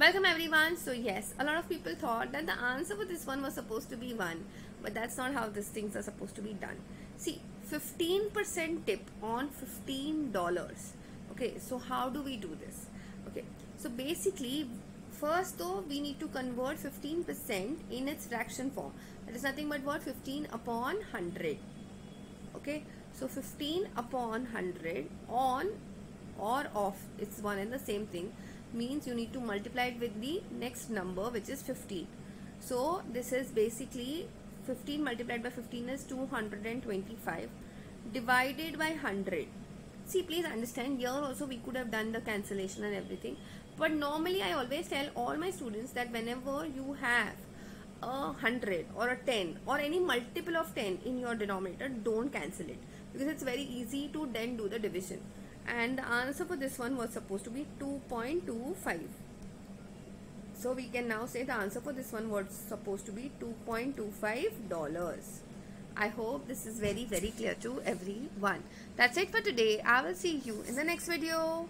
Welcome everyone. So yes, a lot of people thought that the answer for this one was supposed to be 1, but that's not how these things are supposed to be done. See, 15% tip on $15. Okay, so how do we do this? Okay, so basically, first though, we need to convert 15% in its fraction form. That is nothing but what? 15 upon 100. Okay, so 15 upon 100 on or off, it's one and the same thing means you need to multiply it with the next number which is 15 so this is basically 15 multiplied by 15 is 225 divided by 100 see please understand here also we could have done the cancellation and everything. But normally I always tell all my students that whenever you have a 100 or a 10 or any multiple of 10 in your denominator don't cancel it. Because it's very easy to then do the division and the answer for this one was supposed to be 2.25 so we can now say the answer for this one was supposed to be 2.25 dollars. I hope this is very very clear to everyone. That's it for today. I will see you in the next video